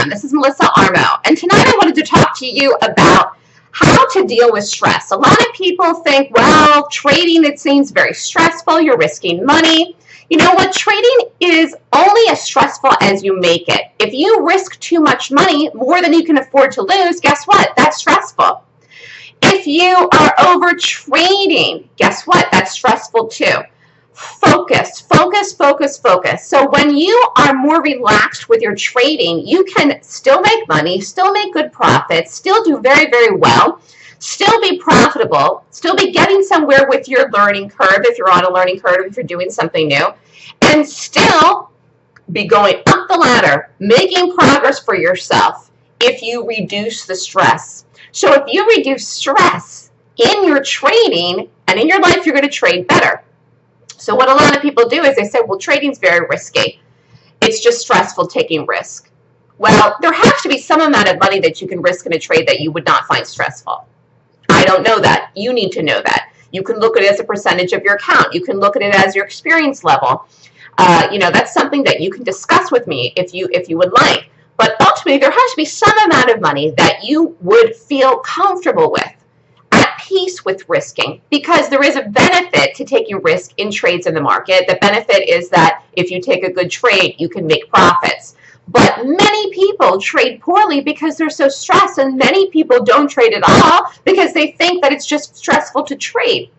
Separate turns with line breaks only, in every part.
FM. This is Melissa Armo, and tonight I wanted to talk to you about how to deal with stress. A lot of people think, well, trading, it seems very stressful. You're risking money. You know what? Trading is only as stressful as you make it. If you risk too much money, more than you can afford to lose, guess what? That's stressful. If you are over trading, guess what? That's stressful too focus, focus, focus, focus. So when you are more relaxed with your trading, you can still make money, still make good profits, still do very, very well, still be profitable, still be getting somewhere with your learning curve if you're on a learning curve, if you're doing something new, and still be going up the ladder, making progress for yourself if you reduce the stress. So if you reduce stress in your trading and in your life, you're going to trade better. So what a lot of people do is they say, well, trading's very risky. It's just stressful taking risk. Well, there has to be some amount of money that you can risk in a trade that you would not find stressful. I don't know that. You need to know that. You can look at it as a percentage of your account. You can look at it as your experience level. Uh, you know, that's something that you can discuss with me if you if you would like. But ultimately, there has to be some amount of money that you would feel comfortable with peace with risking because there is a benefit to taking risk in trades in the market. The benefit is that if you take a good trade, you can make profits. But many people trade poorly because they're so stressed, and many people don't trade at all because they think that it's just stressful to trade.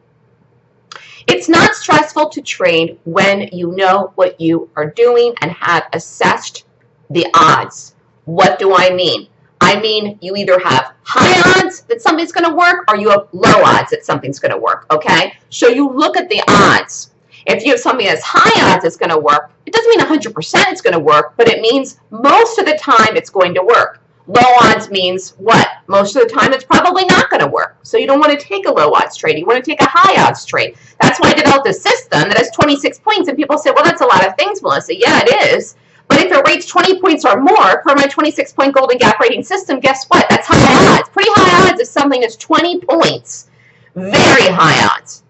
It's not stressful to trade when you know what you are doing and have assessed the odds. What do I mean? I mean, you either have high odds that something's going to work or you have low odds that something's going to work, okay? So you look at the odds. If you have something that's high odds it's going to work, it doesn't mean 100% it's going to work, but it means most of the time it's going to work. Low odds means what? Most of the time it's probably not going to work. So you don't want to take a low odds trade. You want to take a high odds trade. That's why I developed a system that has 26 points. And people say, well, that's a lot of things, Melissa. Yeah, it is. But if it rates 20 points or more per my 26 point golden gap rating system, guess what? That's high odds. Pretty high odds if something is 20 points. Very high odds.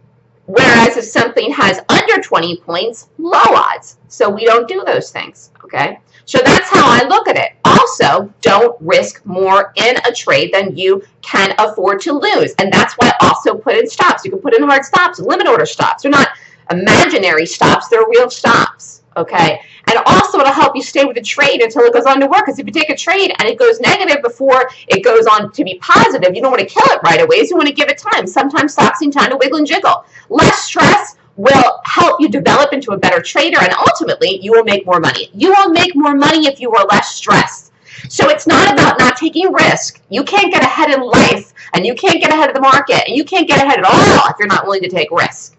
Whereas if something has under 20 points, low odds. So we don't do those things, okay? So that's how I look at it. Also, don't risk more in a trade than you can afford to lose. And that's why I also put in stops. You can put in hard stops, limit order stops. They're not imaginary stops, they're real stops, okay? And also it'll help you stay with the trade until it goes on to work. Because if you take a trade and it goes negative before it goes on to be positive, you don't want to kill it right away. So you want to give it time. Sometimes stocks need time to wiggle and jiggle. Less stress will help you develop into a better trader and ultimately you will make more money. You will make more money if you are less stressed. So it's not about not taking risk. You can't get ahead in life and you can't get ahead of the market and you can't get ahead at all if you're not willing to take risk.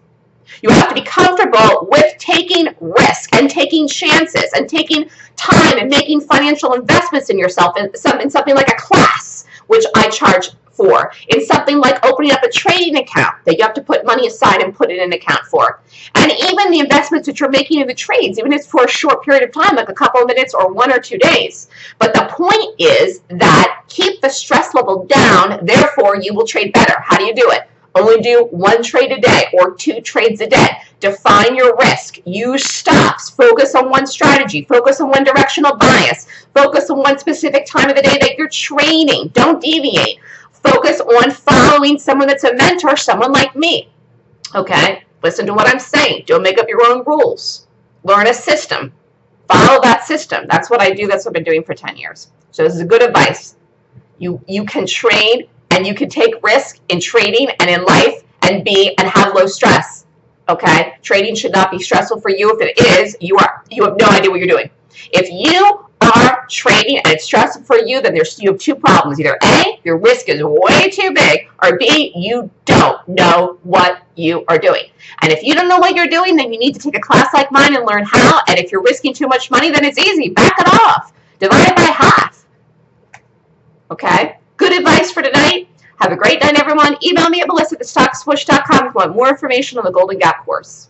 You have to be comfortable with taking risk and taking chances and taking time and making financial investments in yourself in, some, in something like a class, which I charge for, in something like opening up a trading account that you have to put money aside and put in an account for. And even the investments that you're making in the trades, even if it's for a short period of time, like a couple of minutes or one or two days. But the point is that keep the stress level down, therefore you will trade better. How do you do it? Only do one trade a day or two trades a day. Define your risk. Use stops. Focus on one strategy. Focus on one directional bias. Focus on one specific time of the day that you're trading. Don't deviate. Focus on following someone that's a mentor, someone like me. Okay? Listen to what I'm saying. Don't make up your own rules. Learn a system. Follow that system. That's what I do. That's what I've been doing for 10 years. So this is good advice. You, you can trade and you can take risk in trading and in life and be and have low stress. Okay, trading should not be stressful for you. If it is, you are you have no idea what you're doing. If you are trading and it's stressful for you, then there's you have two problems. Either A, your risk is way too big, or B, you don't know what you are doing. And if you don't know what you're doing, then you need to take a class like mine and learn how. And if you're risking too much money, then it's easy. Back it off. Divide it by half. Okay? Good advice for tonight. Have a great night, everyone. Email me at melissa at if you want more information on the Golden Gap course.